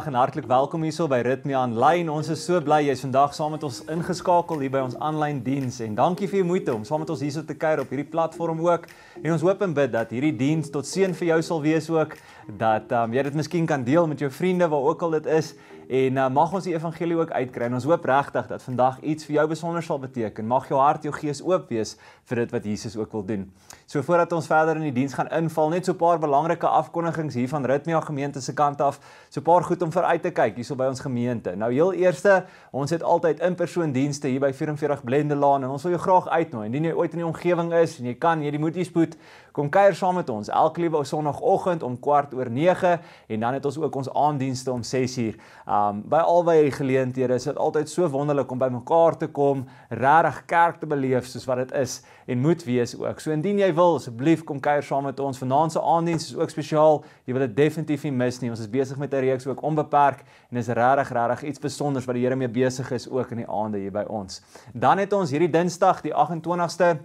goeiedag en hartlik welkom hierso by Ritme Aanlyn. Ons is so bly jy's vandag saam met ons ingeskakel hier by ons aanlyn diens en dankie vir jou moeite om saam met ons hierso te kuier op hierdie platform ook. En ons hoop en bid dat hierdie diens tot seën vir jou sal wees ook dat um, jy dit miskien kan deel met jou vriende waar ook al dit is En uh, mag ons die evangelie ook uitkry. En ons hoop regtig dat vandag iets vir jou besonder sal beteken. Mag jou hart, jou gees oop wees vir dit wat Jesus ook wil doen. So voordat ons verder in die diens gaan inval, net so 'n paar belangrike afkondigings hier van Ritmea gemeente se kant af. So 'n paar goed om vooruit te kyk hierso by ons gemeente. Nou heel eerste, ons het altyd in-persoon dienste hier by 44 Blendelaan en ons wil jou graag uitnooi. Indien jy ooit in die omgewing is en jy kan, jy die moed spoed Kom kuier saam met ons elke liewe sonoggend om kwart oor 9 en dan het ons ook ons aanddienste om 6uur. Um by albei geleenthede is dit altyd so wonderlik om by mekaar te kom, regtig kerk te beleef soos wat dit is en moet wees ook. So indien jy wil, asseblief kom kuier saam met ons. Vanaand se aanddiens is ook spesiaal. Jy wil dit definitief nie mis nie. Ons is besig met 'n reeks ook onbeperk en is regtig regtig iets spesiaals wat die Here mee besig is ook in die aande hier by ons. Dan het ons hierdie Dinsdag die 28ste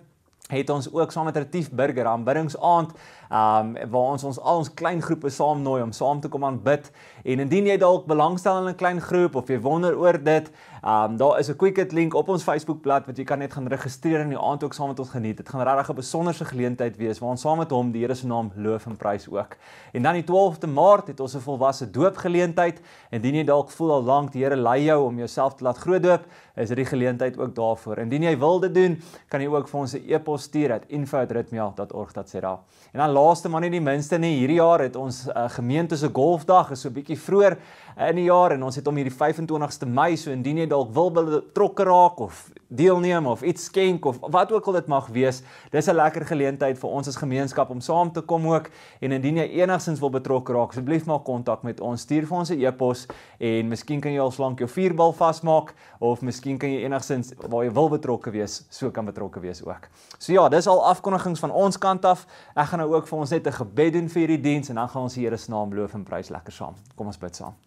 het ons ook saam met Retief Burger aanbiddingsaand um waar ons ons al ons klein groepe saamnooi om saam te kom aanbid en indien jy dalk belangstel in 'n klein groep of jy wonder oor dit um daar is 'n quick link op ons Facebookblad wat jy kan net gaan registreer en die aand ook saam met ons geniet. Dit gaan regtig 'n besonderse geleentheid wees waar ons saam met hom die Here se naam loof en prys ook. En dan die 12de Maart het ons 'n volwasse doopgeleentheid. Indien jy dalk voel al lank die Here lei jou om jouself te laat grootdoop, is dit die geleentheid ook daarvoor. Indien jy wil dit doen, kan jy ook vir ons 'n e-pos stuur at info@ritmea.org.za. En dan laaste maar nie die minste nie, hierdie jaar het ons uh, gemeente se golfdag is so 'n bietjie vroeër in die jaar en ons het hom hierdie 25ste Mei, so indien jy dalk wil betrokke raak of deelneem of iets skenk of wat ook al dit mag wees, dis 'n lekker geleentheid vir ons as gemeenskap om saam te kom ook en indien jy enigsins wil betrokke raak, asseblief maak kontak met ons. Stuur vir ons 'n e-pos en miskien kan jy al slank jou vuurbal vasmaak of miskien kan jy enigsins waar jy wil betrokke wees, so kan betrokke wees ook. So ja, dis al afkondigings van ons kant af. Ek gaan nou ook vir ons net 'n gebed doen vir hierdie diens en dan gaan ons die Here se naam loof en prys lekker saam. Kom ons bid saam.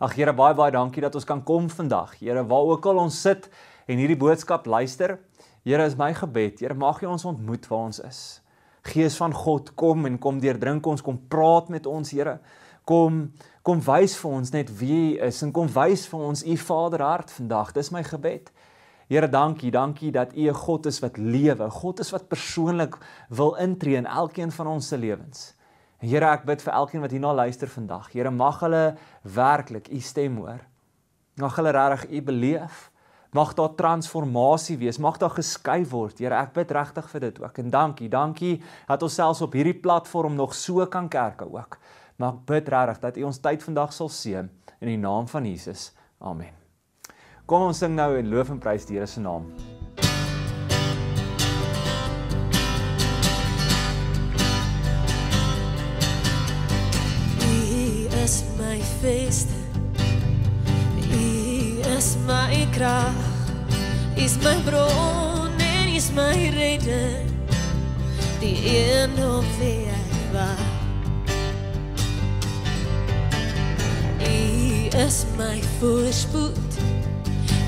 Ag Here, baie baie dankie dat ons kan kom vandag. Here, waar ook al ons sit en hierdie boodskap luister, Here is my gebed. Here, mag U ons ontmoet waar ons is. Gees van God, kom en kom deurdrink ons, kom praat met ons, Here. Kom kom wys vir ons net wie U is en kom wys vir ons U Vaderhart vandag. Dis my gebed. Here, dankie, dankie dat U 'n God is wat lewe, God is wat persoonlik wil intree in elkeen van ons se lewens. Here, ek bid vir elkeen wat hierna luister vandag. Here, mag hulle werklik u stem hoor. Mag hulle regtig u beleef. Mag daar transformasie wees. Mag daar geskei word. Here, ek bid regtig vir dit ook. En dankie, dankie dat ons selfs op hierdie platform nog so kan kerke ook. Mag bid regtig dat u ons tyd vandag sal seën in die naam van Jesus. Amen. Kom ons sing nou en loof en prys die Here se naam. My krag is my bron en is my rede die een op wie ek wacht U is my voorspoed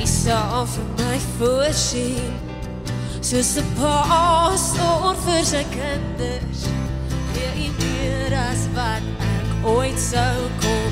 U sal vir my voorsien soos 'n pa sorg vir sy kinders gee U meer as wat ek ooit sou kon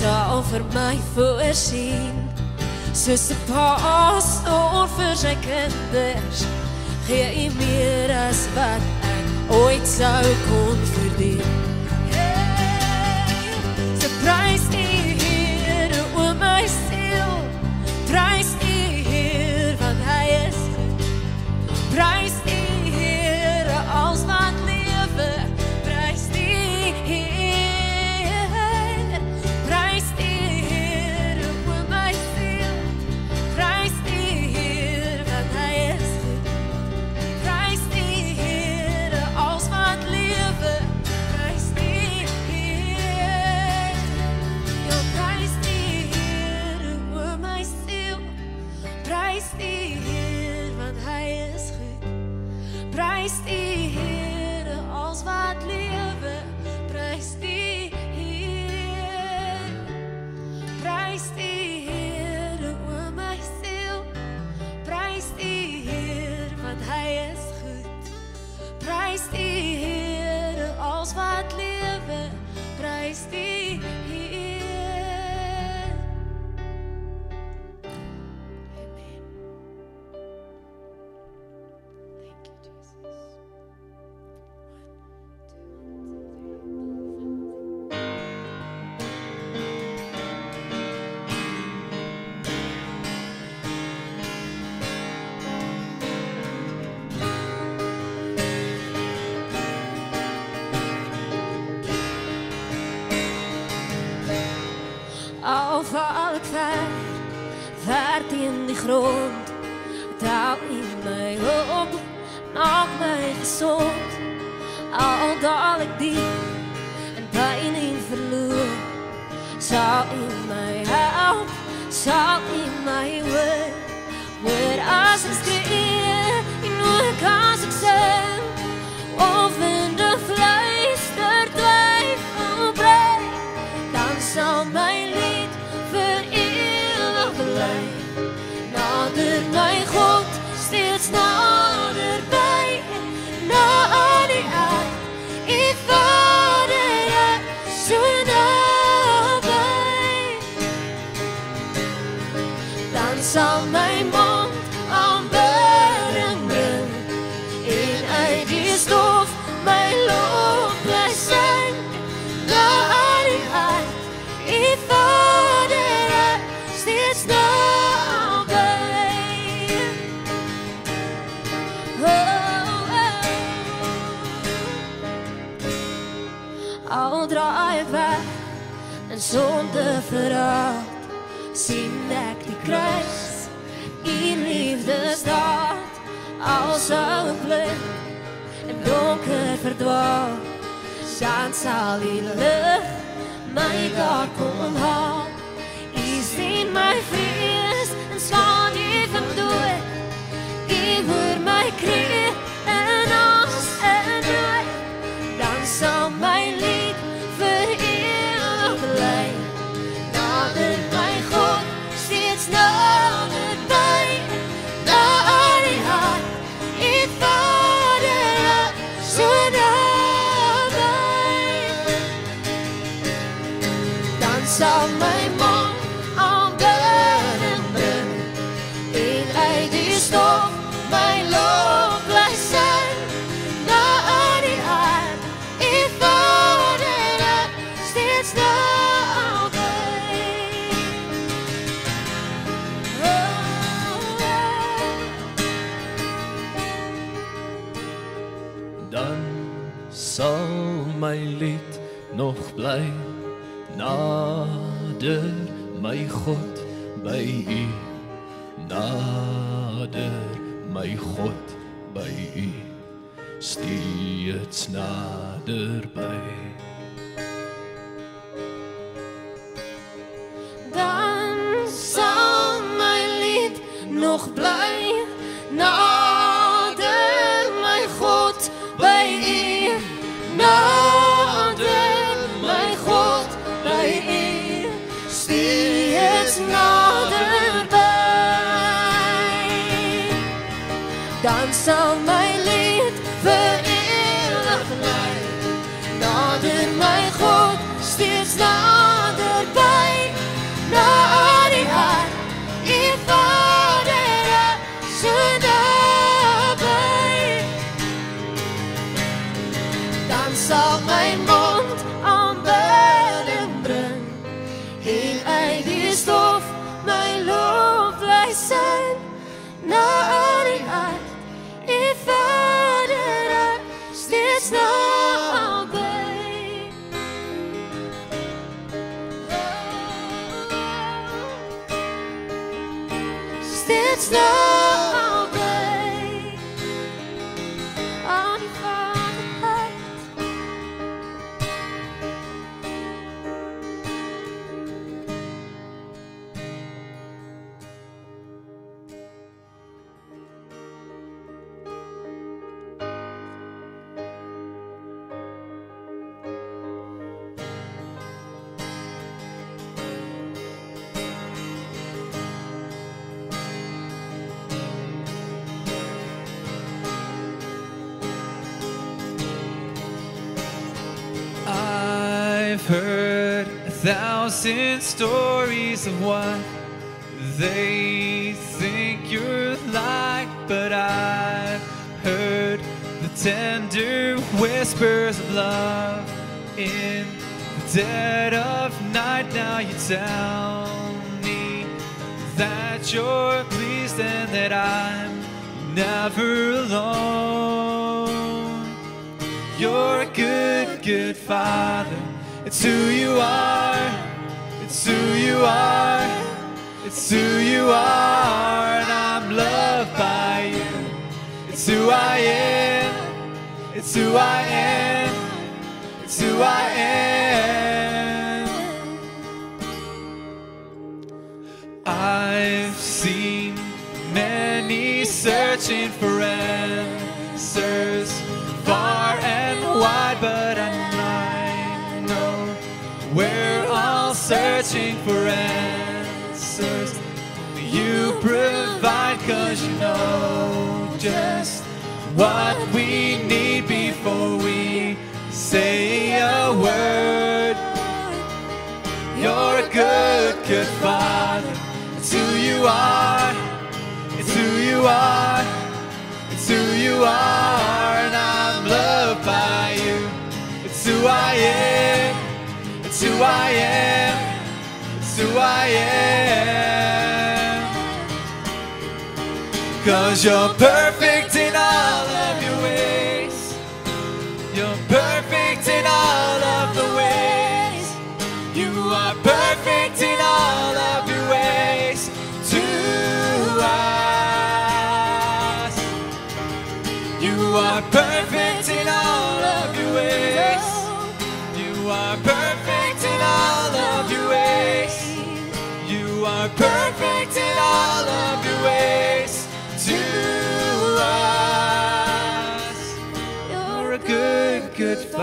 sal vir my voorsien. Soos 'n pa stor vir sy kinders, gee u meer as wat ek ooit sou kon verdien. Hey, so prys die Here o my siel, prys Al val ek ver, ver teen die grond. Tel in my op, maak my gesond. Al daal ek diep en pyn en verloor. Sal in my help, sal in my word. Word as ek skree, Al draai ek weg en sonde verraad, sien ek die kruis, u liefde staat, al sou ek blik en donker verdwaal, dan sal die lig my daar kom haal. U sien my vrees en slaan u van dood, u hoor my kreet nog bly. Nader my God by u. Nader my God by u. Steeds naderby. dan heard a thousand stories of what they think you're like, but I've heard the tender whispers of love in the dead of night. Now you tell me that you're pleased and that I'm never alone. You're a good, good father. It's who you are. It's who you are. It's who you are, and I'm loved by you. It's who I am. It's who I am. It's who I am. I've seen many searching for provide cause you know just what we need before we say a word. You're a good, good father. It's who you are. It's who you are. It's who you are. And I'm loved by you. It's who I am. It's who I am. It's who I am. Cause you're perfect in all of your ways. You're perfect in all of the ways. You are perfect in all of your ways to us. You are perfect in all of your ways. You are perfect in all of your ways. You are perfect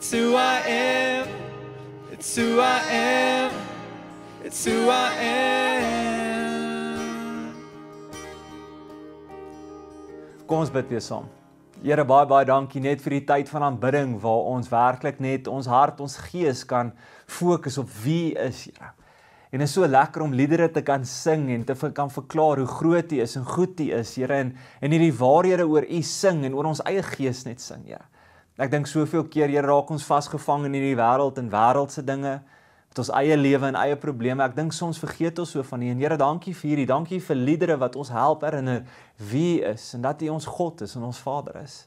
It's who I am. It's who I am. It's who I am. Kom ons bid weer saam. Here baie baie dankie net vir die tyd van aanbidding waar ons werklik net ons hart, ons gees kan fokus op wie is, Here. En dit is so lekker om liedere te kan sing en te kan verklaar hoe groot U is en goed U is, Here, en en hierdie waarhede oor U sing en oor ons eie gees net sing, Here. Ek dink soveel keer Here raak ons vasgevang in hierdie wêreld en wêreldse dinge met ons eie lewe en eie probleme. Ek dink soms vergeet ons so van U. En Here, dankie vir hierdie. Dankie vir liedere wat ons help herinner wie is en dat U ons God is en ons Vader is.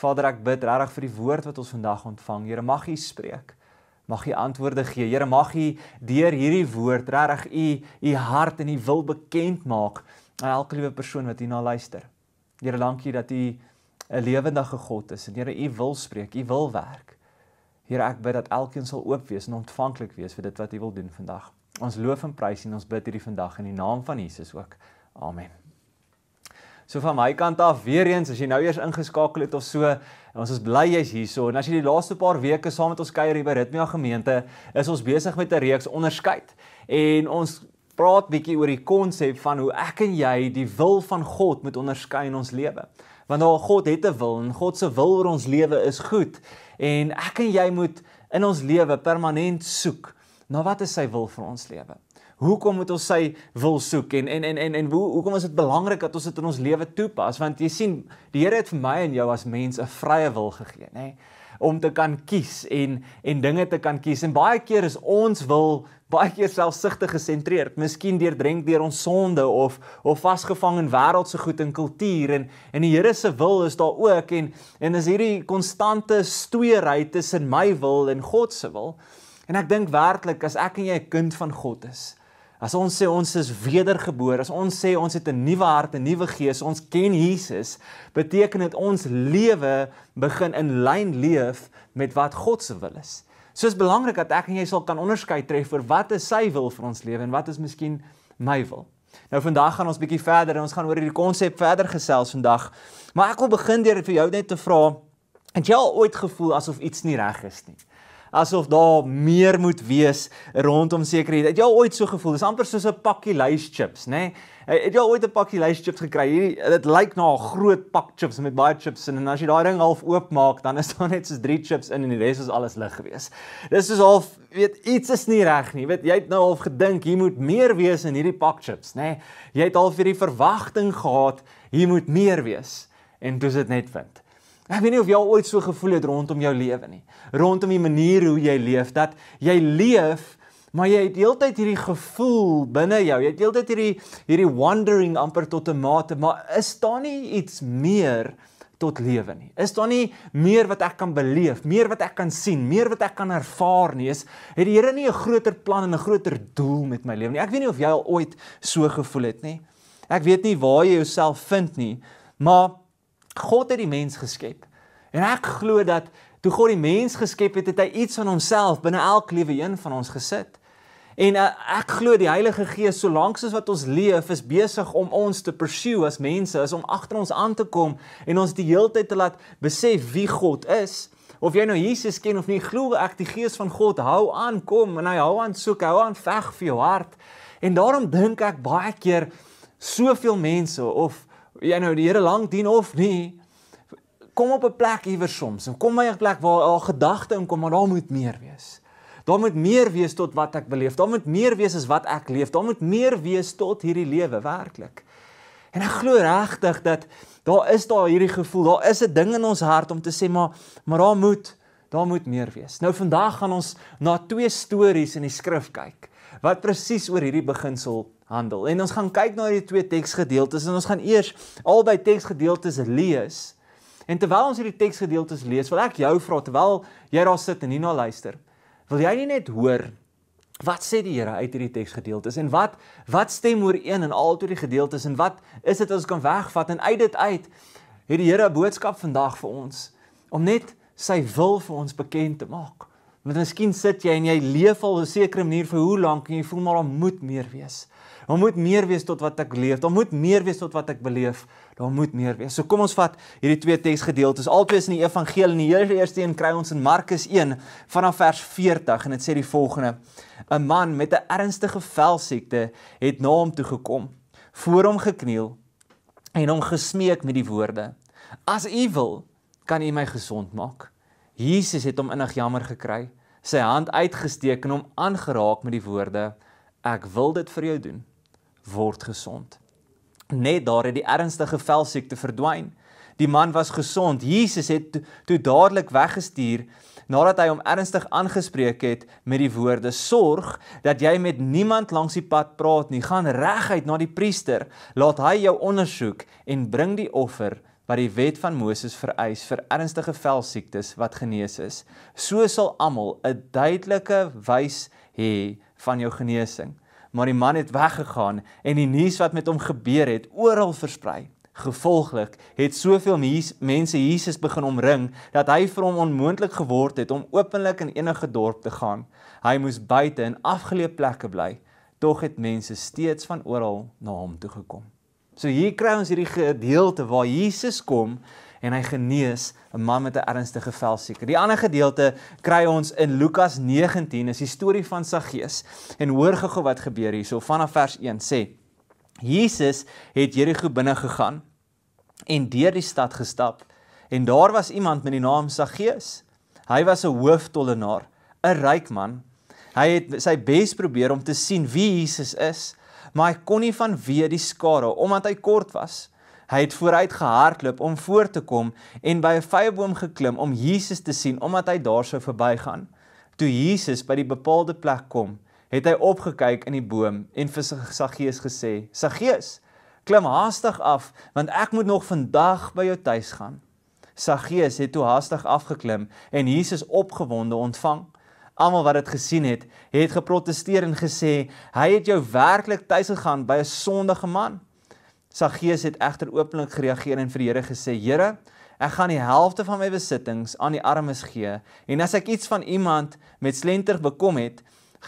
Vader, ek bid regtig vir die woord wat ons vandag ontvang. Here, mag U spreek. Mag U antwoorde gee. Here, mag U deur hierdie woord regtig U U hart en U wil bekend maak aan elke liewe persoon wat hierna luister. Here, dankie dat U 'n lewendige God is en Here, U wil spreek, U wil werk. Here, ek bid dat elkeen sal oop wees en ontvanklik wees vir dit wat U wil doen vandag. Ons loof en prys en ons bid hierdie vandag in die naam van Jesus ook. Amen. So van my kant af weer eens as jy nou eers ingeskakel het of so, ons is bly jy's hierso en as jy die laaste paar weke saam met ons kuier hier by Ritmia gemeente, is ons besig met 'n reeks onderskeid. En ons praat bietjie oor die konsep van hoe ek en jy die wil van God moet onderskei in ons lewe. Want daar God het 'n wil en God se wil oor ons lewe is goed en ek en jy moet in ons lewe permanent soek na wat is sy wil vir ons lewe. Hoekom moet ons sy wil soek en en en en en hoe hoekom is dit belangrik dat ons dit in ons lewe toepas? Want jy sien, die Here het vir my en jou as mens 'n vrye wil gegee, nê? Nee? Om te kan kies en en dinge te kan kies. En baie keer is ons wil baie keer selfsugtig gesentreerd, miskien deurdrink deur ons sonde of of vasgevang in wêreldse goed en kultuur en en die Here se wil is daar ook en en is hierdie konstante stoeiery tussen my wil en God se wil. En ek dink werklik as ek en jy 'n kind van God is, As ons sê ons is wedergebore, as ons sê ons het 'n nuwe hart, 'n nuwe gees, ons ken Jesus, beteken dit ons lewe begin in lyn leef met wat God se wil is. So is belangrik dat ek en jy sal kan onderskei tref vir wat is sy wil vir ons lewe en wat is miskien my wil. Nou vandag gaan ons bietjie verder en ons gaan oor hierdie konsep verder gesels vandag. Maar ek wil begin deur vir jou net te vra, het jy al ooit gevoel asof iets nie reg is nie? asof daar meer moet wees rondom sekerheid. Het jy al ooit so gevoel? Dis amper soos 'n pakkie lys chips, nê? Nee? Het jy al ooit 'n pakkie lys chips gekry? Hierdie dit lyk na 'n groot pak chips met baie chips in en as jy daai ding half oopmaak, dan is daar net soos 3 chips in en die res is alles lig gewees. Dis soos half, weet, iets is nie reg nie. Weet, jy het nou half gedink hier moet meer wees in hierdie pak chips, nê? Nee? Jy het half hierdie verwagting gehad hier moet meer wees en dis dit net vind. Ek weet nie of jy ooit so gevoel het rondom jou lewe nie. Rondom die manier hoe jy leef dat jy leef maar jy het heeltyd hierdie gevoel binne jou. Jy het heeltyd hierdie hierdie wandering amper tot 'n mate, maar is daar nie iets meer tot lewe nie? Is daar nie meer wat ek kan beleef, meer wat ek kan sien, meer wat ek kan ervaar nie? Is het die Here nie 'n groter plan en 'n groter doel met my lewe nie? Ek weet nie of jy al ooit so gevoel het nie. Ek weet nie waar jy jouself vind nie, maar God het die mens geskep. En ek glo dat toe God die mens geskep het, het hy iets van homself binne elke lewe een van ons gesit. En uh, ek glo die Heilige Gees solank soos wat ons leef is besig om ons te pursue as mense, is om agter ons aan te kom en ons die heeltyd te laat besef wie God is. Of jy nou Jesus ken of nie, glo ek die Gees van God hou aan kom en hy hou aan soek, hou aan veg vir jou hart. En daarom dink ek baie keer soveel mense of jy nou die Here lank dien of nie, kom op 'n plek iewers soms en kom by 'n plek waar al gedagte inkom maar daar moet meer wees. Daar moet meer wees tot wat ek beleef. Daar moet meer wees as wat ek leef. Daar moet meer wees tot hierdie lewe werklik. En ek glo regtig dat daar is daar hierdie gevoel, daar is 'n ding in ons hart om te sê maar maar daar moet daar moet meer wees. Nou vandag gaan ons na twee stories in die skrif kyk wat presies oor hierdie beginsel handel. En ons gaan kyk na hierdie twee teksgedeeltes en ons gaan eers albei teksgedeeltes lees. En terwyl ons hierdie teksgedeeltes lees, wil ek jou vra terwyl jy daar sit en hierna luister. Wil jy nie net hoor wat sê die Here uit hierdie teksgedeeltes en wat wat stem ooreen in al twee gedeeltes en wat is dit ons kan wegvat en uit dit uit het die Here 'n boodskap vandag vir ons om net sy wil vir ons bekend te maak. Want miskien sit jy en jy leef al 'n sekere manier vir hoe lank en jy voel maar daar moet meer wees. Daar moet meer wees tot wat ek leef. Daar moet meer wees tot wat ek beleef. Daar moet meer wees. So kom ons vat hierdie twee teksgedeeltes. Albei is in die evangelie. In die eerste een kry ons in Markus 1 vanaf vers 40 en dit sê die volgende: 'n Man met 'n ernstige velsiekte het na hom toe gekom, voor hom gekniel en hom gesmeek met die woorde: As u wil, kan u my gesond maak. Jesus het hom innig jammer gekry, sy hand uitgesteek en hom aangeraak met die woorde: Ek wil dit vir jou doen word gesond. Net daar het die ernstige velsiekte verdwyn. Die man was gesond. Jesus het toe, toe dadelik weggestuur nadat hy hom ernstig aangespreek het met die woorde: "Sorg dat jy met niemand langs die pad praat nie. Gaan reguit na die priester. Laat hy jou ondersoek en bring die offer wat die wet van Moses vereis vir ernstige velsiektes wat genees is. So sal almal 'n duidelike wys hê van jou genesing." Maar die man het weggegaan en die nuus wat met hom gebeur het oral versprei. Gevolglik het soveel mense Jesus begin omring dat hy vir hom onmoontlik geword het om openlik in enige dorp te gaan. Hy moes buite in afgeleë plekke bly. Tog het mense steeds van oral na hom toe gekom. So hier kry ons hierdie gedeelte waar Jesus kom en hy genees 'n man met 'n ernstige velsiekte. Die ander gedeelte kry ons in Lukas 19, is die storie van Saggeus. En hoor gou wat gebeur hierso vanaf vers 1 sê: Jesus het Jerigo binne gegaan en deur die stad gestap en daar was iemand met die naam Saggeus. Hy was 'n hooftollenaar, 'n ryk man. Hy het sy bes probeer om te sien wie Jesus is, maar hy kon nie van wie die skare omdat hy kort was. Hy het vooruit gehardloop om voor te kom en by 'n vyeboom geklim om Jesus te sien omdat hy daar sou verbygaan. Toe Jesus by die bepaalde plek kom, het hy opgekyk in die boom en vir Saggeus gesê: "Saggeus, klim haastig af, want ek moet nog vandag by jou tuis gaan." Saggeus het toe haastig afgeklim en Jesus opgewonde ontvang. Almal wat dit gesien het, het geprotesteer en gesê: "Hy het jou werklik tuis gegaan by 'n sondige man." Saggeus het egter openlik gereageer en vir die Here gesê: "Here, ek gaan die helfte van my besittings aan die armes gee en as ek iets van iemand met slenter bekom het,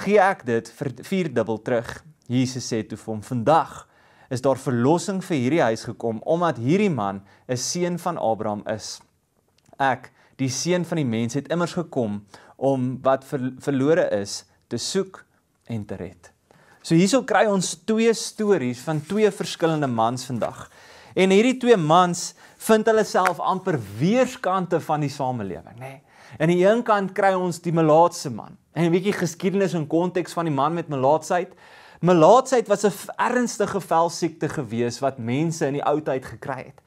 gee ek dit vir vierdubbel terug." Jesus sê toe vir hom: "Vandag is daar verlossing vir hierdie huis gekom omdat hierdie man 'n seun van Abraham is. Ek, die seun van die mens, het immers gekom om wat ver, verlore is te soek en te red. So hierso kry ons twee stories van twee verskillende mans vandag. En hierdie twee mans vind hulle self amper weerskante van die samelewing, nê. Nee. Aan die een kant kry ons die melaatse man. En 'n bietjie geskiedenis en konteks van die man met melaatsheid. Melaatsheid was 'n ernstige velsiekte gewees wat mense in die ou tyd gekry het.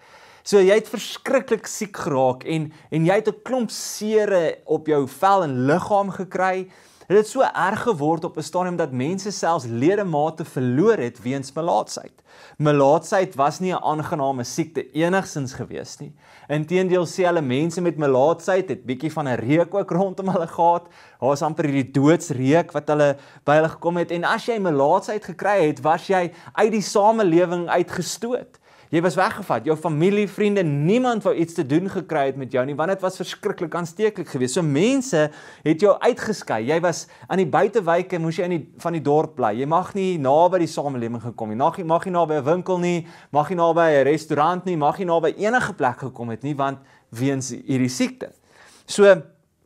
So jy het verskriklik siek geraak en en jy het 'n klomp sere op jou vel en liggaam gekry. Dit het so erg geword op 'n stadium dat mense selfs ledemate verloor het weens melaatsheid. Melaatsheid was nie 'n aangename siekte enigsins gewees nie. Inteendeel sê hulle mense met melaatsheid het bietjie van 'n reuk ook rondom hulle gehad. Daar was amper hierdie doodsreuk wat hulle by hulle gekom het en as jy melaatsheid gekry het, was jy uit die samelewing uitgestoot. Jy was weggevat, jou familie, vriende, niemand wou iets te doen gekry het met jou nie want dit was verskriklik aansteeklik geweest. So mense het jou uitgeskei. Jy was aan die buitewyke, moes jy in die van die dorp bly. Jy mag nie naby die samelewing gekom nie. Mag jy mag nie naby 'n winkel nie, mag jy naby 'n restaurant nie, mag jy naby enige plek gekom het nie want weens hierdie siekte. So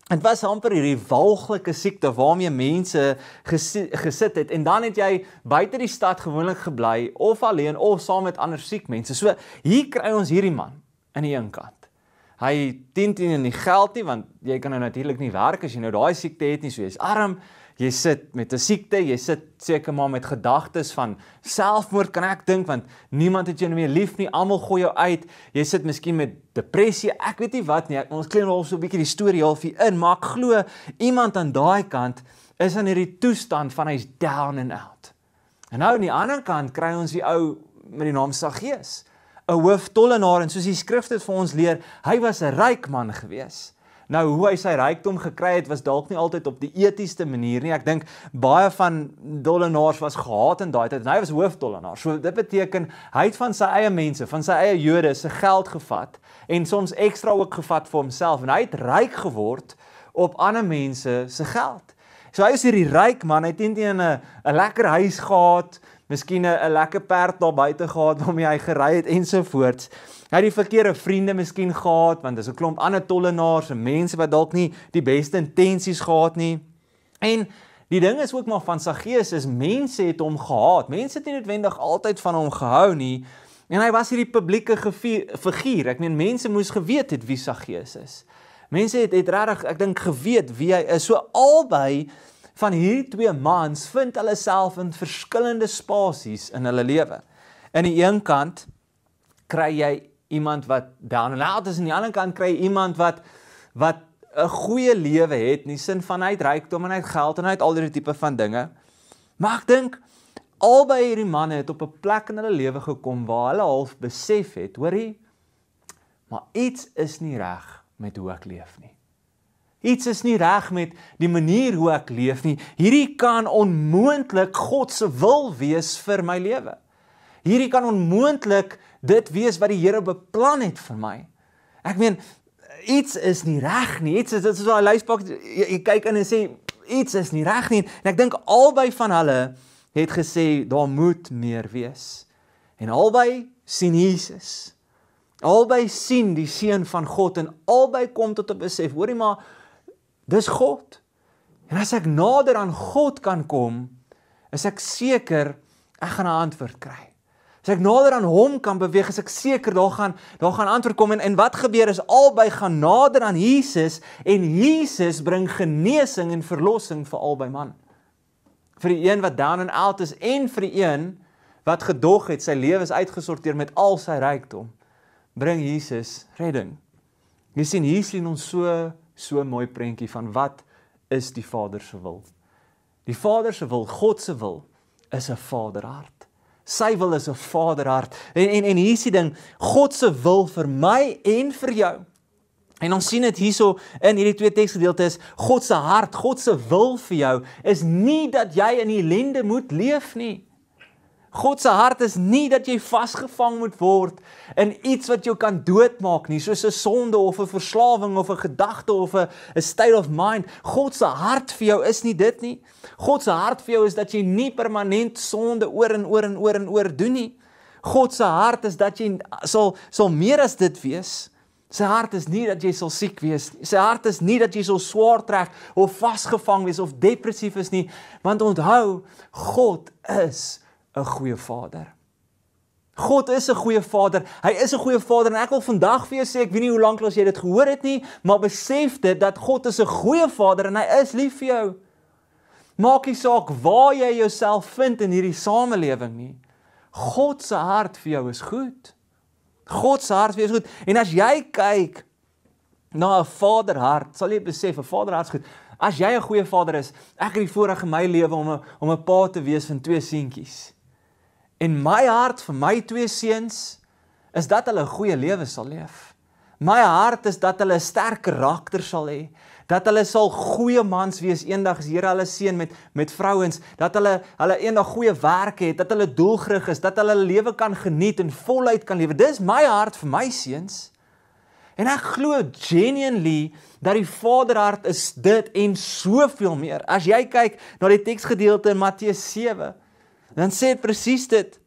Dit was amper hierdie walglike siekte waarmee mense gesit het en dan het jy buite die stad gewoonlik gebly of alleen of saam met ander siek mense. So hier kry ons hierdie man aan die een kant. Hy dien nie die geld nie want jy kan nou natuurlik nie werk as jy nou daai siekte het nie, so jy's arm jy sit met 'n siekte, jy sit seker maar met gedagtes van selfmoord kan ek dink want niemand het jou meer lief nie, almal gooi jou uit. Jy sit miskien met depressie, ek weet nie wat nie. Ons klein half so 'n bietjie die storie half hier in, maar ek glo iemand aan daai kant is in hierdie toestand van hy's down and out. En nou aan die ander kant kry ons die ou met die naam Saggeus, 'n hooftollenaar en soos die skrif dit vir ons leer, hy was 'n ryk man geweest. Nou hoe hy sy rykdom gekry het was dalk nie altyd op die etiesste manier nie. Ek dink baie van dollenaars was gehaat in daai tyd en hy was hoofdollenaar. So dit beteken hy het van sy eie mense, van sy eie Jode se geld gevat en soms ekstra ook gevat vir homself en hy het ryk geword op ander mense se geld. So hy is hierdie ryk man, hy het teen 'n 'n lekker huis gehad, miskien 'n lekker perd daar buite gehad waarmee hy gery het ensovoorts. Hy het die verkeerde vriende miskien gehad want dis 'n klomp ander tollenaars en mense wat dalk nie die beste intensies gehad nie. En die ding is ook maar van Saggeus is mense het hom gehaat. Mense het nie noodwendig altyd van hom gehou nie. En hy was hierdie publieke figuur. Ek meen mense moes geweet het wie Saggeus is. Mense het het regtig ek dink geweet wie hy is. So albei van hierdie twee mans vind hulle self in verskillende spasies in hulle lewe. Aan die een kant kry jy iemand wat down and out is en aan die ander kant kry jy iemand wat wat 'n goeie lewe het in die sin van hy het rykdom en hy het geld en hy het al die tipe van dinge. Maar ek dink albei hierdie manne het op 'n plek in hulle lewe gekom waar hulle half besef het, hoorie, maar iets is nie reg met hoe ek leef nie. Iets is nie reg met die manier hoe ek leef nie. Hierdie kan onmoontlik God se wil wees vir my lewe. Hierdie kan onmoontlik dit wees wat die Here beplan het vir my. Ek meen iets is nie reg nie. Iets is dit is so 'n lyspak jy, jy kyk in en sê iets is nie reg nie. En ek dink albei van hulle het gesê daar moet meer wees. En albei sien Jesus. Albei sien die seun van God en albei kom tot 'n besef, hoorie maar dis God. En as ek nader aan God kan kom, is ek seker ek gaan 'n antwoord kry. As ek nader aan hom kan beweeg, is ek seker daar gaan daar gaan antwoord kom en en wat gebeur is albei gaan nader aan Jesus en Jesus bring genesing en verlossing vir albei man. Vir die een wat down and out is en vir die een wat gedog het sy lewe is uitgesorteer met al sy rykdom, bring Jesus redding. Jy sien hier sien ons so so mooi prentjie van wat is die Vader se wil. Die Vader se wil, God se wil is 'n vaderhart. Sy wil is 'n vaderhart. En en en hier is die ding, God se wil vir my en vir jou. En ons sien dit hierso in hierdie twee teksgedeeltes, God se hart, God se wil vir jou is nie dat jy in ellende moet leef nie. God se hart is nie dat jy vasgevang moet word in iets wat jou kan doodmaak nie, soos 'n sonde of 'n verslawing of 'n gedagte of 'n 'n state of mind. God se hart vir jou is nie dit nie. God se hart vir jou is dat jy nie permanent sonde oor en oor en oor en oor doen nie. God se hart is dat jy sal sal meer as dit wees. Sy hart is nie dat jy sal siek wees nie. Sy hart is nie dat jy sal swaar trek of vasgevang wees of depressief is nie, want onthou, God is 'n goeie Vader. God is 'n goeie Vader. Hy is 'n goeie Vader en ek wil vandag vir jou sê, ek weet nie hoe lank laas jy dit gehoor het nie, maar besef dit dat God is 'n goeie Vader en hy is lief vir jou. Maak nie saak waar jy jouself vind in hierdie samelewing nie. God se hart vir jou is goed. God se hart vir jou is goed. En as jy kyk na 'n vaderhart, sal jy besef 'n vaderhart is goed. As jy 'n goeie vader is, ek het die voorreg in my lewe om 'n om 'n pa te wees van twee seentjies. En my hart vir my twee seuns is dat hulle 'n goeie lewe sal leef. My hart is dat hulle 'n sterk karakter sal hê, dat hulle sal goeie mans wees eendag as Here hulle seën met met vrouens, dat hulle hulle eendag goeie werk het, dat hulle doelgerig is, dat hulle hulle lewe kan geniet en voluit kan lewe. Dis my hart vir my seuns. En ek glo genuinely dat die Vaderhart is dit en soveel meer. As jy kyk na die teksgedeelte in Matteus 7, dan sê dit presies dit.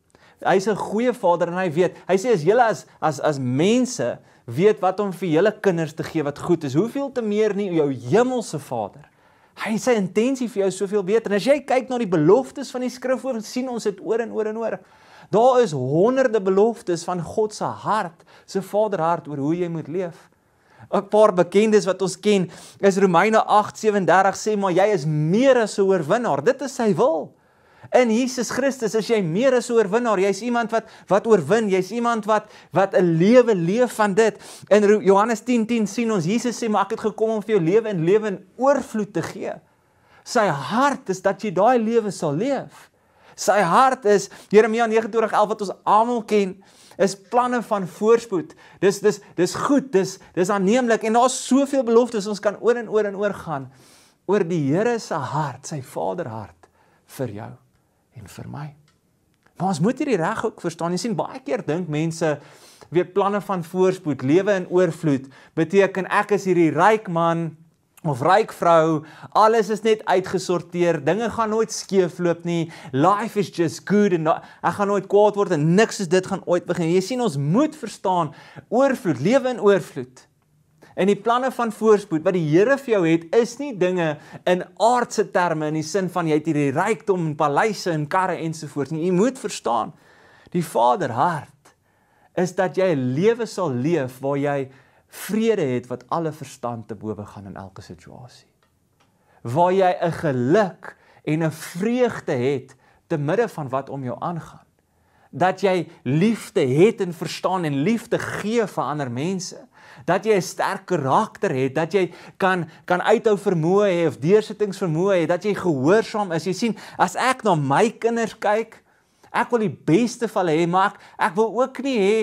Hy's 'n goeie vader en hy weet. Hy sê as julle as as as mense weet wat om vir julle kinders te gee wat goed is, hoeveel te meer nie jou hemelse Vader. Hy sê intensie vir jou soveel beter. En as jy kyk na die beloftes van die skrif oor sien ons dit oor en oor en oor. Daar is honderde beloftes van God se hart, se Vaderhart oor hoe jy moet leef. 'n Paar bekendes wat ons ken is Romeine 8:37 sê maar jy is meer as 'n oorwinnaar. Dit is sy wil. In Jesus Christus is jy meer as 'n oorwinnaar. Jy's iemand wat wat oorwin. Jy's iemand wat wat 'n lewe leef van dit. In Johannes 10:10 10 sien ons Jesus sê maar ek het gekom om vir jou lewe en lewe in oorvloed te gee. Sy hart is dat jy daai lewe sal leef. Sy hart is Jeremia 29:11 wat ons almal ken is planne van voorspoed. Dis dis dis goed, dis dis aanneemlik en daar's soveel beloftes ons kan oor en oor en oor gaan oor die Here se hart, sy Vaderhart vir jou en vir my. Maar ons moet hierdie reg ook verstaan. Jy sien baie keer dink mense weet planne van voorspoed, lewe in oorvloed beteken ek is hierdie ryk man of ryk vrou, alles is net uitgesorteer, dinge gaan nooit skeefloop nie. Life is just good en ek gaan nooit kwaad word en niks is dit gaan ooit begin. Jy sien ons moet verstaan oorvloed, lewe in oorvloed. En die planne van voorspoed wat die Here vir jou het, is nie dinge in aardse terme in die sin van jy het hierdie rykdom en paleise en karre ensovoorts nie. Jy moet verstaan, die Vader hart is dat jy 'n lewe sal leef waar jy vrede het wat alle verstand te bowe gaan in elke situasie. Waar jy 'n geluk en 'n vreugde het te midde van wat om jou aangaan. Dat jy liefde het en verstaan en liefde gee vir ander mense dat jy 'n sterk karakter het, dat jy kan kan uithou vermoë hê of deursettings vermoë hê, dat jy gehoorsaam is. Jy sien, as ek na my kinders kyk, ek wil die beste vir hulle hê, maar ek, ek wil ook nie hê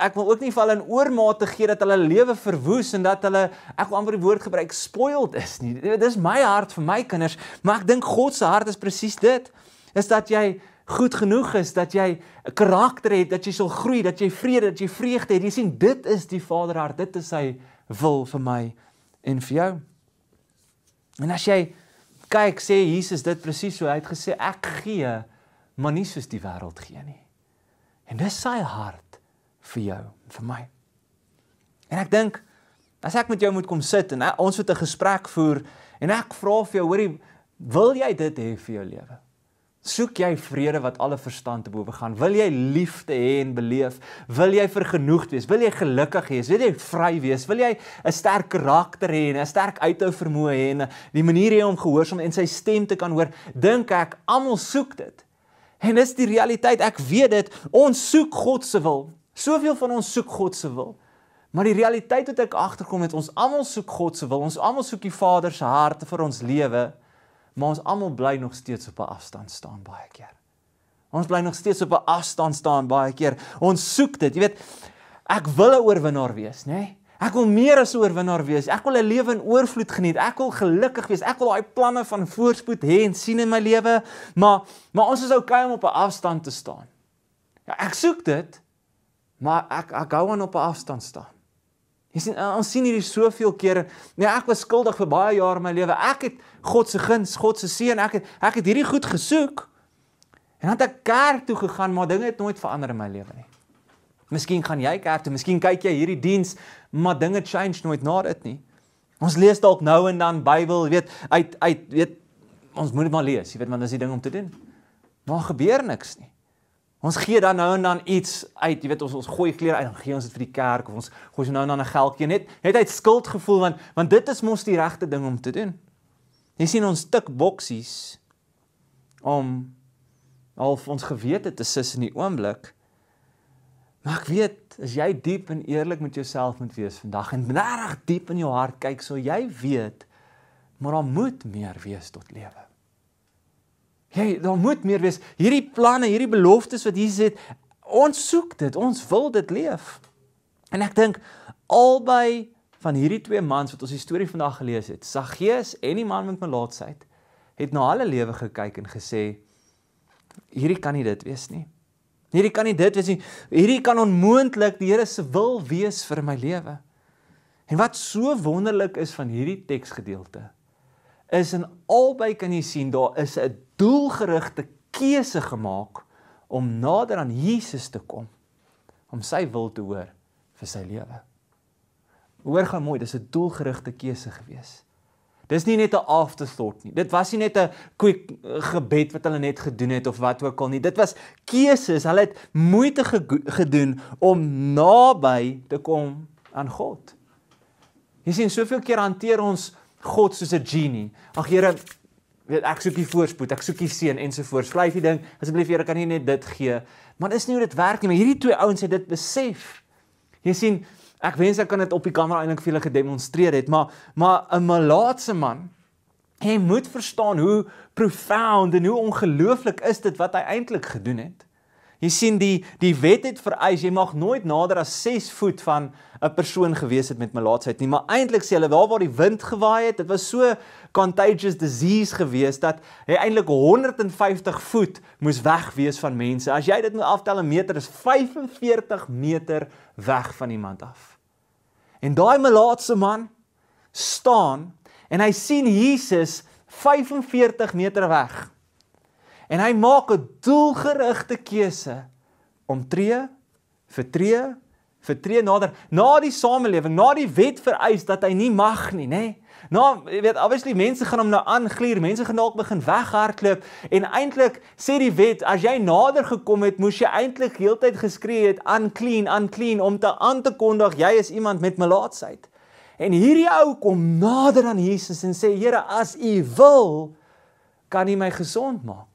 ek wil ook nie vir hulle in oormate gee dat hulle lewe verwoes en dat hulle ek wil amper die woord gebruik spoiled is nie. Dis my hart vir my kinders, maar ek dink God se hart is presies dit. Is dat jy goed genoeg is dat jy 'n karakter het, dat jy sal groei, dat jy vrede, dat jy vreugde het. Jy sien, dit is die Vaderhart, dit is sy wil vir my en vir jou. En as jy kyk, sê Jesus dit presies so. Hy het gesê ek gee, maar nie soos die wêreld gee nie. En dis sy hart vir jou, vir my. En ek dink as ek met jou moet kom sit en ons moet 'n gesprek voer en ek vra vir jou, hoorie, wil jy dit hê vir jou lewe? Soek jy vrede wat alle verstand te bowe gaan? Wil jy liefde hê en beleef? Wil jy vergenoegd wees? Wil jy gelukkig wees? Wil jy vry wees? Wil jy 'n sterk karakter hê en 'n sterk uithou vermoë hê en die manier hê om gehoorsaam en sy stem te kan hoor? Dink ek almal soek dit. En dis die realiteit. Ek weet dit. Ons soek God se wil. Soveel van ons soek God se wil. Maar die realiteit wat ek agterkom het, ons almal soek God se wil. Ons almal soek die Vader se hart vir ons lewe maar ons almal bly nog steeds op 'n afstand staan baie keer. Ons bly nog steeds op 'n afstand staan baie keer. Ons soek dit, jy weet, ek wil 'n oorwinnaar wees, nê? Nee? Ek wil meer as 'n oorwinnaar wees. Ek wil 'n lewe in oorvloed geniet. Ek wil gelukkig wees. Ek wil daai planne van voorspoed hê en sien in my lewe, maar maar ons is okay om op 'n afstand te staan. Ja, ek soek dit, maar ek ek hou aan op 'n afstand staan. Jy sien ons sien hierdie soveel kere. Nee, ek was skuldig vir baie jare in my lewe. Ek het God se guns, God se seën, ek het ek het hierdie goed gesoek. En dan het ek kerk toe gegaan, maar dinge het nooit verander in my lewe nie. Miskien gaan jy kerk toe, miskien kyk jy hierdie diens, maar dinge change nooit na dit nie. Ons lees dalk nou en dan Bybel, weet, uit uit weet ons moet dit maar lees, jy weet, want dis die ding om te doen. Maar gebeur niks nie. Ons gee dan nou en dan iets uit, jy weet ons ons gooi klere uit, dan gee ons dit vir die kerk of ons gooi so nou en dan 'n geldjie net net uit skuldgevoel want want dit is mos die regte ding om te doen. Jy sien ons tik boksies om half ons gewete te sis in die oomblik. Maar ek weet as jy diep en eerlik met jouself moet wees vandag en regtig diep in jou hart kyk, so jy weet maar daar moet meer wees tot lewe. Jy, daar moet meer wees. Hierdie planne, hierdie beloftes wat Jesus het, ons soek dit, ons wil dit leef. En ek dink albei van hierdie twee mans wat ons die storie vandag gelees het, Saggeus en die man met melaatsheid, het na hulle lewe gekyk en gesê hierdie kan nie dit wees nie. Hierdie kan nie dit wees nie. Hierdie kan onmoontlik die Here se wil wees vir my lewe. En wat so wonderlik is van hierdie teksgedeelte is in albei kan jy sien daar is 'n doelgerigte keuse gemaak om nader aan Jesus te kom om sy wil te hoor vir sy lewe. Hoor gaan mooi, dis 'n doelgerigte keuse gewees. Dis nie net 'n afterthought nie. Dit was nie net 'n quick eh, gebed wat hulle net gedoen het of wat ook al nie. Dit was keuses. Hulle het moeite gedoen om naby te kom aan God. Jy sien, soveel keer hanteer ons God soos 'n genie. Ag Here, weet ek soek die voorspoed, ek soek die seën ensovoorts. Vlieg die ding, asseblief Here, kan nie net dit gee. Maar dis nie hoe dit werk nie. Maar hierdie twee ouens het dit besef. Jy sien, ek wens ek kan dit op die kamera eintlik vir julle gedemonstreer het, maar maar 'n malaatse man Hy moet verstaan hoe profound en hoe ongelooflik is dit wat hy eintlik gedoen het. Jy sien die die wet het vereis jy mag nooit nader as 6 voet van 'n persoon gewees het met melaatsheid nie, maar eintlik sê hulle waar waar die wind gewaai het, dit was so contagious disease gewees dat hy eintlik 150 voet moes weg wees van mense. As jy dit moet aftel 'n meter is 45 meter weg van iemand af. En daai melaatse man staan en hy sien Jesus 45 meter weg. En hy maak 'n doelgerigte keuse om tree vir tree vir tree nader na die samelewing, na die wet vereis dat hy nie mag nie, nê? Nou, jy weet, obviously mense gaan hom nou aangluur, mense gaan dalk begin weghardloop en eintlik sê die wet as jy nader gekom het, moes jy eintlik heeltyd geskree het unclean, unclean om te aan te kondig jy is iemand met melaatsheid. En hierdie ou kom nader aan Jesus en sê Here, as U wil, kan U my gesond maak.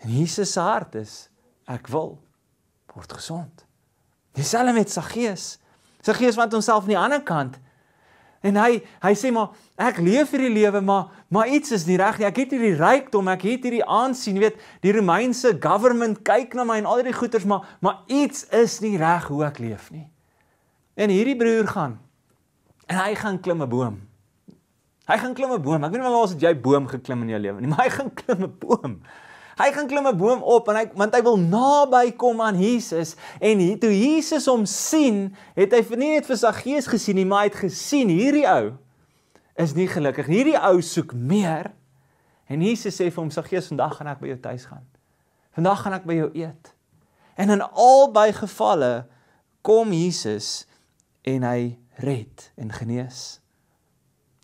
En Jesus se hart is ek wil word gesond. Dieselfde met Saggeus. Saggeus wat homself aan die ander kant en hy hy sê maar ek leef hierdie lewe maar maar iets is nie reg nie. Ek het hierdie rykdom, ek het hierdie aansien, weet, die Romeinse government kyk na my en al die goeders maar maar iets is nie reg hoe ek leef nie. En hierdie broer gaan en hy gaan klim 'n boom. Hy gaan klim 'n boom. Ek weet nie waar laas het jy boom geklim in jou lewe nie, maar hy gaan klim 'n boom. Hy gaan klim 'n boom op en hy want hy wil naby kom aan Jesus en hier, toe Jesus hom sien, het hy nie net vir sy gees gesien nie, maar hy het gesien hierdie ou is nie gelukkig. Hierdie ou soek meer. En Jesus sê vir hom: "Sy gees, vandag gaan ek by jou tuis gaan. Vandag gaan ek by jou eet." En in albei gevalle kom Jesus en hy red en genees.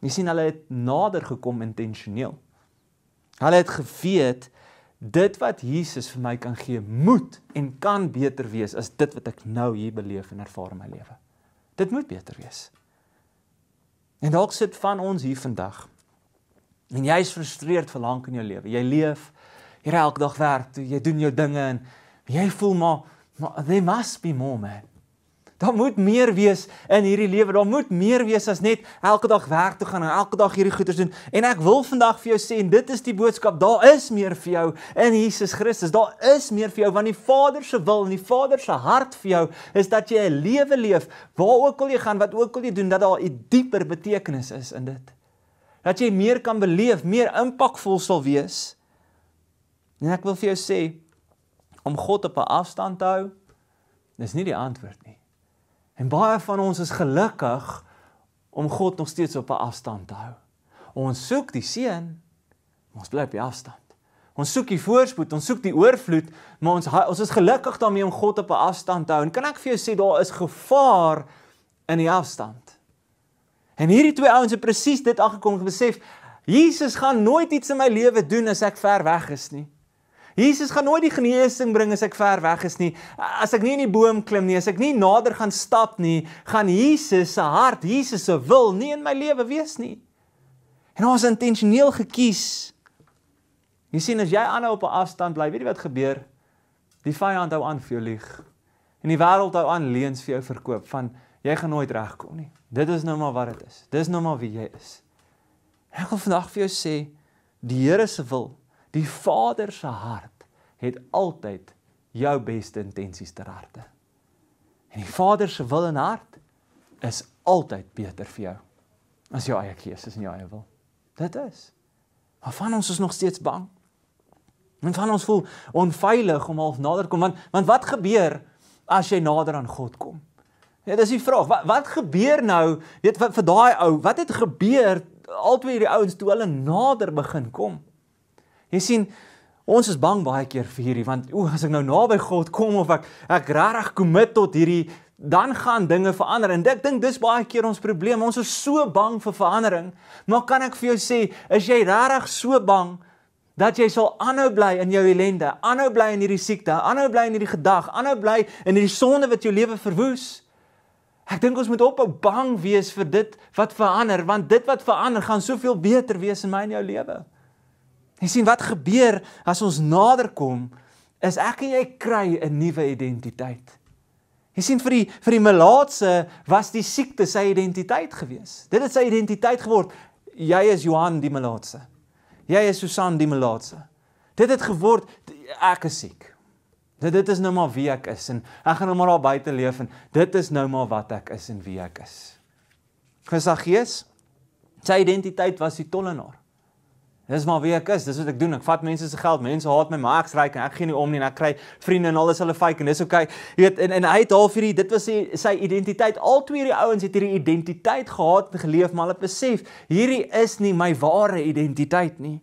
Jy sien hulle het nader gekom intentioneel. Hulle het geweet dit wat Jesus vir my kan gee moet en kan beter wees as dit wat ek nou hier beleef en ervaar in my lewe. Dit moet beter wees. En dalk sit van ons hier vandag en jy is frustreerd vir lank in jou lewe. Jy leef hier elke dag werk, jy doen jou dinge en jy voel maar, maar there must be more man. Daar moet meer wees in hierdie lewe. Daar moet meer wees as net elke dag werk toe gaan en elke dag hierdie goeders doen. En ek wil vandag vir jou sê en dit is die boodskap, daar is meer vir jou in Jesus Christus. Daar is meer vir jou want die Vader se wil en die Vader se hart vir jou is dat jy 'n lewe leef waar ook al jy gaan, wat ook al jy doen, dat daar 'n dieper betekenis is in dit. Dat jy meer kan beleef, meer impakvol sal wees. En ek wil vir jou sê om God op 'n afstand te hou, dis nie die antwoord nie. En baie van ons is gelukkig om God nog steeds op 'n afstand te hou. Ons soek die seën, maar ons bly op die afstand. Ons soek die voorspoed, ons soek die oorvloed, maar ons ons is gelukkig daarmee om God op 'n afstand te hou. En kan ek vir jou sê daar is gevaar in die afstand. En hierdie twee ouens het presies dit aggekom besef, Jesus gaan nooit iets in my lewe doen as ek ver weg is nie. Jesus gaan nooit die genesing bring as ek ver weg is nie. As ek nie in die boom klim nie, as ek nie nader gaan stap nie, gaan Jesus se hart, Jesus se wil nie in my lewe wees nie. En ons intentioneel gekies Jy sien as jy aanhou op 'n afstand bly, weet jy wat gebeur? Die vyand hou aan vir jou lieg. En die wêreld hou aan leuns vir jou verkoop van jy gaan nooit regkom nie. Dit is nou maar wat dit is. Dis nou maar wie jy is. Ek wil vandag vir jou sê die Here se wil, die Vader se hart het altyd jou beste intensies ter harte. En die Vader se wil en hart is altyd beter vir jou as jou eie keuse en jou eie wil. Dit is. Maar van ons is nog steeds bang. En van ons voel onveilig om half nader kom want want wat gebeur as jy nader aan God kom? Ja, dis die vraag. Wat wat gebeur nou? Weet wat vir daai ou, wat het gebeur albei hierdie ouens toe hulle nader begin kom? Jy sien, ons is bang baie keer vir hierdie want o, as ek nou naby God kom of ek ek regtig commit tot hierdie dan gaan dinge verander en ek dink dis baie keer ons probleem. Ons is so bang vir verandering. Maar kan ek vir jou sê, is jy regtig so bang dat jy sal aanhou bly in jou ellende, aanhou bly in hierdie siekte, aanhou bly in hierdie gedag, aanhou bly in hierdie sonde wat jou lewe verwoes. Ek dink ons moet ophou bang wees vir dit wat verander, want dit wat verander gaan soveel beter wees in my en jou lewe. Jy sien wat gebeur as ons nader kom, is ek en jy kry 'n nuwe identiteit. Jy sien vir die vir die melaatse was die siekte sy identiteit gewees. Dit het sy identiteit geword. Jy is Johan die melaatse. Jy is Susan die Melaatse. Dit het geword ek is siek. Dit dit is nou maar wie ek is en ek gaan nou maar daar buite leef en dit is nou maar wat ek is en wie ek is. Gesagees sy identiteit was die tollenaar. Dis maar wie ek is, dis wat ek doen. Ek vat mense se geld. Mense haat my, maar ek's ryk en ek gee nie om nie en ek kry vriende en alles hulle fake en dis. Okay. Jy weet en en hy het half hierdie dit was sy sy identiteit. Al twee hierdie ouens het hierdie identiteit gehad en geleef, maar hulle besef hierdie is nie my ware identiteit nie.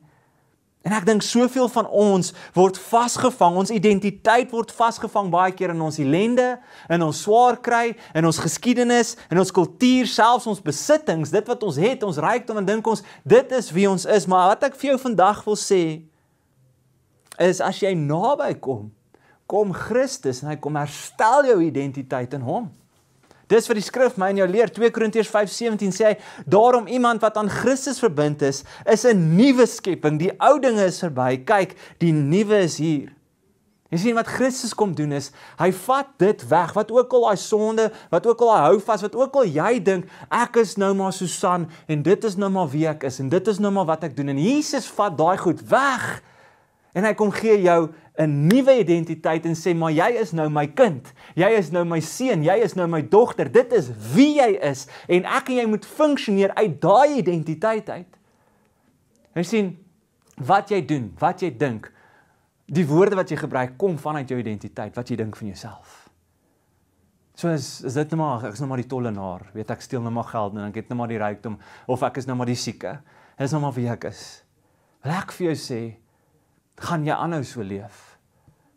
En ek dink soveel van ons word vasgevang, ons identiteit word vasgevang baie keer in ons ellende, in ons swaar kry, in ons geskiedenis, in ons kultuur, selfs ons besittings, dit wat ons het, ons rykdom en dink ons dit is wie ons is, maar wat ek vir jou vandag wil sê is as jy naby kom, kom Christus en hy kom herstel jou identiteit in hom. Dis wat die skrif my en jou leer. 2 Korintiërs 5:17 sê hy: "Daarom iemand wat aan Christus verbind is, is 'n nuwe skepping. Die ou dinge is verby. Kyk, die nuwe is hier." Jy sien wat Christus kom doen is, hy vat dit weg. Wat ook al daai sonde, wat ook al daai hou vas, wat ook al jy dink ek is nou maar Susan en dit is nou maar wie ek is en dit is nou maar wat ek doen en Jesus vat daai goed weg. En hy kom gee jou 'n nuwe identiteit en sê maar jy is nou my kind. Jy is nou my seun, jy is nou my dogter. Dit is wie jy is en ek en jy moet funksioneer uit daai identiteit uit. Jy sien wat jy doen, wat jy dink, die woorde wat jy gebruik kom vanuit jou identiteit, wat jy dink van jouself. So is is dit nou maar ek is nou maar die tollenaar, weet ek steel nou maar geld en ek het nou maar die rykdom of ek is nou maar die sieke. Dis nou maar wie ek is. Wil ek vir jou sê gaan jy aanhou so leef.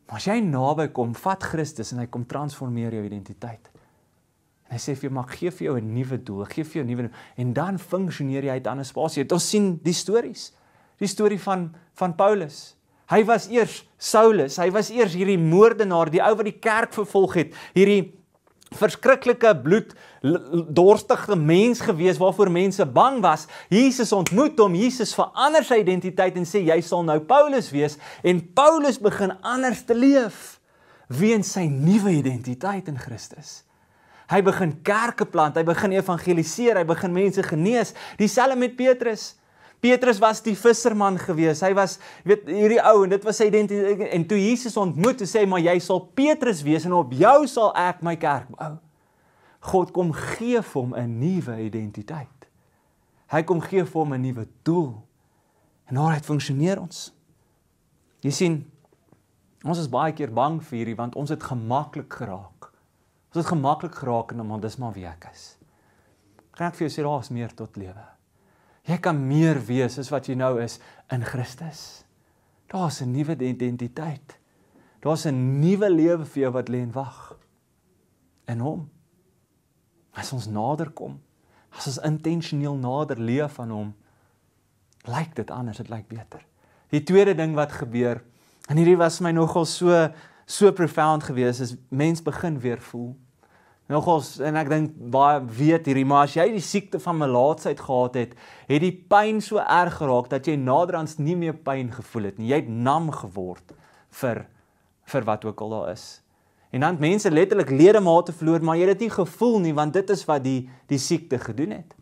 Maar as jy naby kom, vat Christus en hy kom transformeer jou identiteit. En hy sê vir jou, "Maar gee vir jou 'n nuwe doel, gee vir jou 'n nuwe en dan funksioneer jy uit ander spasie." Ons sien die stories. Die storie van van Paulus. Hy was eers Saulus, hy was eers hierdie moordenaar, die ou wat die kerk vervolg het, hierdie verskriklike bloed dorstige mens gewees waarvoor mense bang was. Jesus ontmoet hom, Jesus verander sy identiteit en sê jy sal nou Paulus wees en Paulus begin anders te leef weens sy nuwe identiteit in Christus. Hy begin kerke plant, hy begin evangeliseer, hy begin mense genees. Dieselfde met Petrus. Petrus was die visserman gewees. Hy was weet hierdie ou en dit was sy identiteit en toe Jesus ontmoet en sê maar jy sal Petrus wees en op jou sal ek my kerk bou. God kom gee vir hom 'n nuwe identiteit. Hy kom gee vir hom 'n nuwe doel. En het funksioneer ons. Jy sien ons is baie keer bang vir hierdie want ons het gemaklik geraak. Ons het gemaklik geraak en maar dis maar wie ek is. Kan ek vir jou sê daar is meer tot lewe. Jy kan meer wees as wat jy nou is in Christus. Daar's 'n nuwe identiteit. Daar's 'n nuwe lewe vir jou wat lê en wag. In hom. As ons nader kom, as ons intentioneel nader leef aan hom, lyk dit anders, dit lyk beter. Die tweede ding wat gebeur, en hierdie was my nogal so so profound geweest, is mens begin weer voel. Nogals en ek dink baie weet hierdie, maar as jy die siekte van melaatsheid gehad het, het die pyn so erg geraak dat jy naderhand nie meer pyn gevoel het nie. Jy het nam geword vir vir wat ook al daar is. En dan mense letterlik ledemate verloor, maar jy het dit nie gevoel nie want dit is wat die die siekte gedoen het.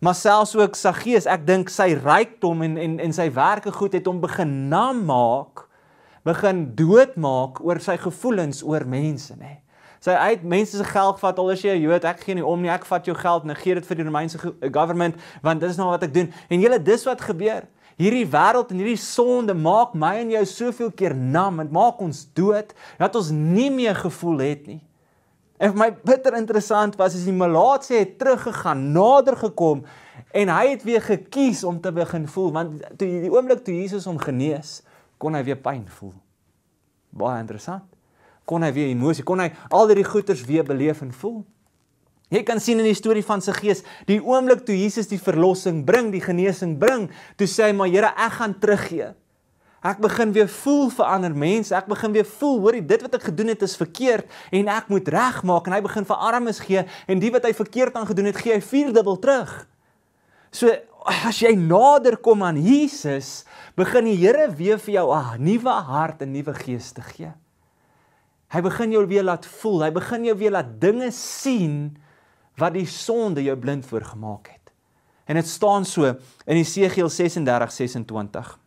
Maar selfs ook Saggeus, ek dink sy rykdom en en en sy werke goed het hom begin nam maak, begin doodmaak oor sy gevoelens oor mense, nê. Sy uit mense se geld vat al is jy 'n Jood, ek gee nie om nie, ek vat jou geld en gee dit vir die Romeinse government want dis nou wat ek doen. En julle dis wat gebeur. Hierdie wêreld en hierdie sonde maak my en jou soveel keer nam, dit maak ons dood dat ons nie meer gevoel het nie. En vir my bitter interessant was as die malaatse het teruggegaan, nader gekom en hy het weer gekies om te begin voel want toe die oomblik toe Jesus hom genees, kon hy weer pyn voel. Baie interessant. Kon hy weer emosie, kon hy al die goeters weer beleef en voel. Jy kan sien in die storie van sy gees, die oomblik toe Jesus die verlossing bring, die genesing bring, toe sê hy maar Here, ek gaan teruggee. Ek begin weer voel vir ander mense. Ek begin weer voel, hoorie, dit wat ek gedoen het is verkeerd en ek moet regmaak en hy begin vir armes gee en die wat hy verkeerd aan gedoen het, gee hy vierdubbel terug. So as jy nader kom aan Jesus, begin die Here weer vir jou 'n nuwe hart en nuwe gees te gee. Hy begin jou weer laat voel, hy begin jou weer laat dinge sien wat die sonde jou blind voorgemaak het. En dit staan so in Jesegiel 36:26.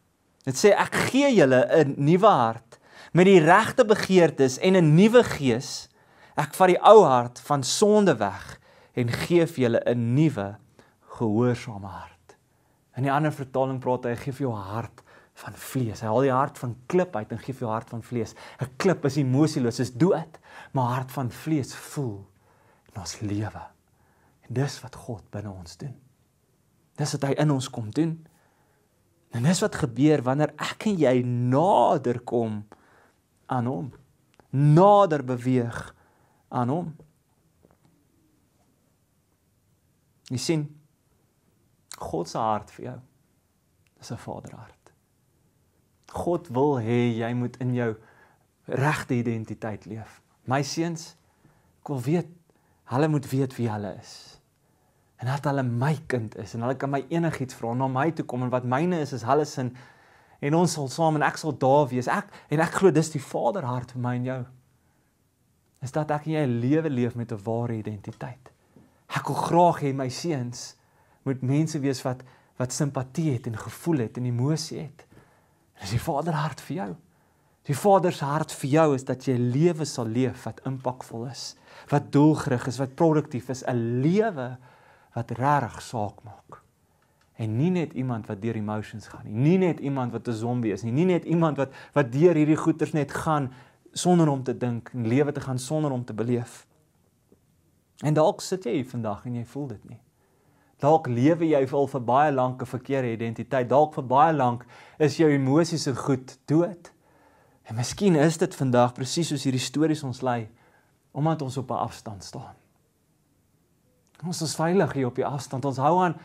Dit sê ek gee julle 'n nuwe hart met die regte begeertes en 'n nuwe gees. Ek vat die ou hart van sonde weg en gee vir julle 'n nuwe gehoorsame hart. In die ander vertaling praat hy gee vir jou hart van vlees. Hy haal die hart van klip uit en gee vir jou hart van vlees. 'n Klip is emosieloos, is dood, maar hart van vlees voel en ons lewe. En dis wat God binne ons doen. Dis wat hy in ons kom doen. En dis wat gebeur wanneer ek en jy nader kom aan hom. Nader beweeg aan hom. Jy sien God se hart vir jou is 'n vaderhart. God wil hê jy moet in jou regte identiteit leef. My seuns, ek wil weet hulle moet weet wie hulle is. En dat hulle my kind is en hulle kan my enigiets vra na my toe kom en wat myne is is hulle sin. En ons sal saam en ek sal daar wees. Ek en ek glo dis die vaderhart vir my en jou. Is dat ek en jy 'n lewe leef met 'n ware identiteit. Ek wil graag hê my seuns moet mense wees wat wat simpatie het en gevoel het en emosie het. Dis die vaderhart vir jou die vader se hart vir jou is dat jy 'n lewe sal leef wat impakvol is wat doelgerig is wat produktief is 'n lewe wat regtig saak maak. En nie net iemand wat deur emotions gaan nie, nie net iemand wat 'n zombie is nie, nie net iemand wat wat deur hierdie goeters net gaan sonder om te dink en lewe te gaan sonder om te beleef. En dalk sit jy hier vandag en jy voel dit nie. Dalk lewe jy al vir baie lank 'n verkeerde identiteit. Dalk vir baie lank is jou emosies so goed dood. En miskien is dit vandag presies soos hierdie stories ons lei omdat ons op 'n afstand staan. Ons is veilig hier op die afstand. Ons hou aan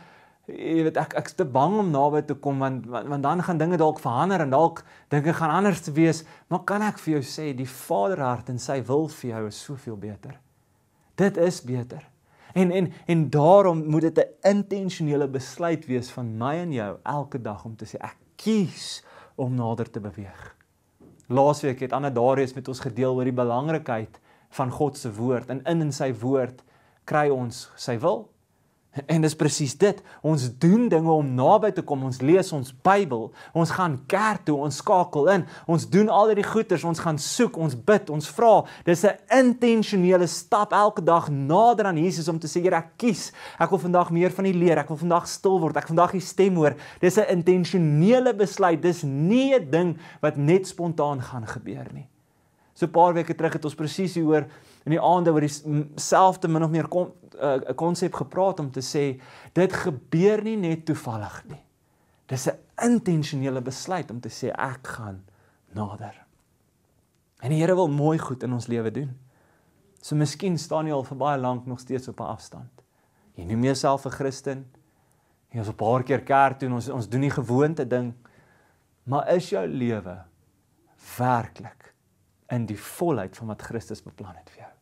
jy weet ek ek's te bang om naby te kom want, want want dan gaan dinge dalk verander en dalk dinge gaan anders te wees. Maar kan ek vir jou sê die Vaderhart en sy wil vir jou is soveel beter. Dit is beter. En en en daarom moet dit 'n intentionele besluit wees van my en jou elke dag om te sê ek kies om nader te beweeg. Laasweek het Anna Darius met ons gedeel oor die belangrikheid van God se woord en in in sy woord kry ons sy wil. En dis presies dit. Ons doen dinge om naby te kom. Ons lees ons Bybel. Ons gaan kerk toe, ons skakel in. Ons doen al hierdie goeders. Ons gaan soek, ons bid, ons vra. Dis 'n intentionele stap elke dag nader aan Jesus om te sê, Here, ek kies. Ek wil vandag meer van U leer. Ek wil vandag stil word. Ek vandag U stem hoor. Dis 'n intentionele besluit. Dis nie 'n ding wat net spontaan gaan gebeur nie. So 'n paar weke terug het ons presies hieroor in die aande oor dieselfde min of meer 'n uh, konsep gepraat om te sê dit gebeur nie net toevallig nie. Dis 'n intentionele besluit om te sê ek gaan nader. En die Here wil mooi goed in ons lewe doen. So miskien staan jy al vir baie lank nog steeds op 'n afstand. Jy noem jouself 'n Christen. Jy is op 'n paar keer kerk toe, ons ons doen die gewoonte ding. Maar is jou lewe werklik in die volheid van wat Christus beplan het vir jou?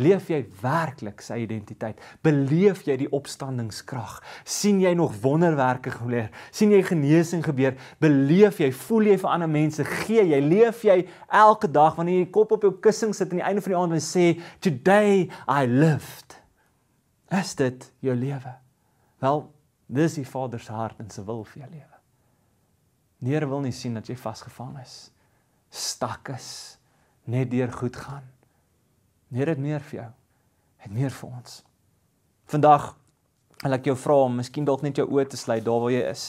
Leef jy werklik sy identiteit? Beleef jy die opstandingskrag? sien jy nog wonderwerke gebeur? sien jy genesing gebeur? Beleef jy, voel jy vir ander mense? Gee jy, leef jy elke dag wanneer jy kop op jou kussing sit aan die einde van die aand en sê, "Today I lived." Is dit jou lewe? Wel, dis die Vader se hart en se wil vir jou lewe. Die Here wil nie sien dat jy vasgevang is, stak is, net deur goed gaan. Nee, dit meer vir jou. Het meer vir ons. Vandag wil ek jou vra om miskien dalk net jou oë te sluit daar waar jy is.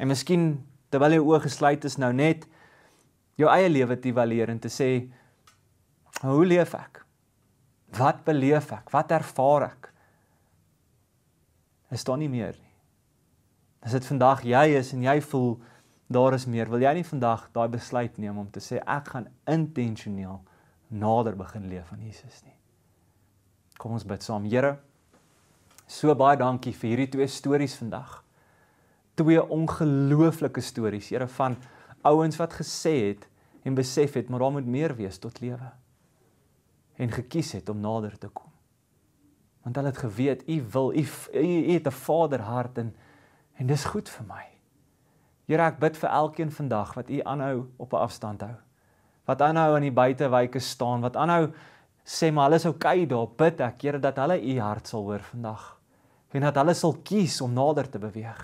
En miskien terwyl jou oë gesluit is nou net jou eie lewe te evalueer en te sê hoe leef ek? Wat beleef ek? Wat ervaar ek? Is daar nie meer nie. As dit vandag jy is en jy voel daar is meer, wil jy nie vandag daai besluit neem om te sê ek gaan intentioneel nader begin leef aan Jesus nie. Kom ons bid saam. Here, so baie dankie vir hierdie twee stories vandag. Twee ongelooflike stories, Here, van ouens wat gesê het en besef het maar daar moet meer wees tot lewe. En gekies het om nader te kom. Want hulle het geweet u wil, u u het 'n Vaderhart en en dis goed vir my. Here, ek bid vir elkeen vandag wat u aanhou op 'n afstand hou wat aanhou in die buitewyke staan, wat aanhou sê maar alles oukei okay daar, bid ek Here dat hulle u hart sal hoor vandag. En dat hulle sal kies om nader te beweeg.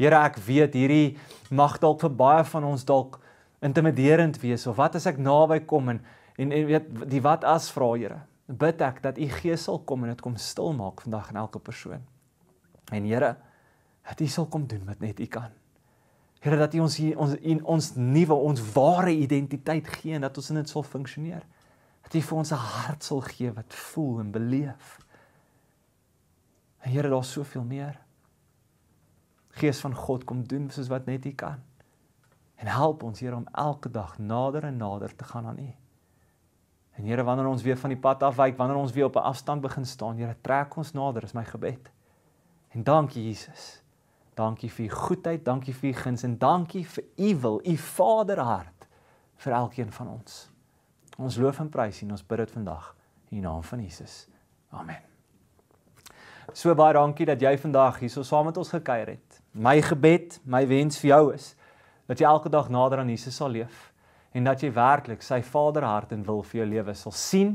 Here, ek weet hierdie mag dalk vir baie van ons dalk intimiderend wees of wat as ek naby kom en en, en weet die wat as vra Here. Bid ek dat u gees sal kom en dit kom stil maak vandag in elke persoon. En Here, dat u sal kom doen wat net u kan. Here dat U ons hier ons in ons nuwe ons ware identiteit gee en dat ons in dit sal funksioneer. Dat U vir ons 'n hart sal gee wat voel en beleef. En Here, daar's soveel meer. Gees van God kom doen soos wat net U kan. En help ons Here om elke dag nader en nader te gaan aan U. En Here, wanneer ons weer van die pad afwyk, wanneer ons weer op 'n afstand begin staan, Here, trek ons nader, is my gebed. En dankie Jesus. Dankie vir u goedheid, dankie vir u guns en dankie vir u wil, u Vaderhart vir elkeen van ons. Ons loof en prys en ons bid dit vandag in die naam van Jesus. Amen. So baie dankie dat jy vandag hierso saam met ons gekuier het. My gebed, my wens vir jou is dat jy elke dag nader aan Jesus sal leef en dat jy werklik sy Vaderhart en wil vir jou lewe sal sien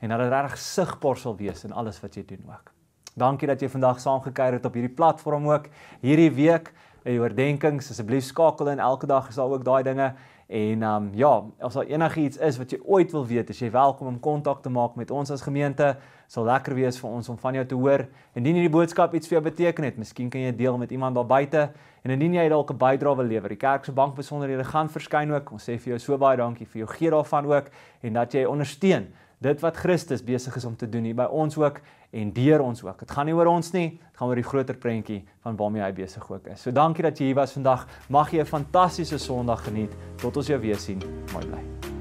en dat dit reg sigbaar sal wees in alles wat jy doen ook. Dankie dat jy vandag saamgekyker het op hierdie platform ook. Hierdie week, en jou oordenkings, asseblief skakel in elke dag is daar ook daai dinge. En ehm um, ja, as daar enigiets is wat jy ooit wil weet, is jy welkom om kontak te maak met ons as gemeente. Sal lekker wees vir ons om van jou te hoor. Indien hierdie boodskap iets vir jou beteken het, miskien kan jy deel met iemand daar buite. En indien jy dalk 'n bydrae wil lewer, die kerk se bankbesonderhede gaan verskyn ook. Ons sê vir jou so baie dankie vir jou gee daarvan ook en dat jy ondersteun dit wat Christus besig is om te doen hier by ons ook en deur ons ook. Dit gaan nie oor ons nie, dit gaan oor die groter prentjie van waarmee hy besig ook is. So dankie dat jy hier was vandag. Mag jy 'n fantastiese Sondag geniet. Tot ons weer sien. Mooi bly.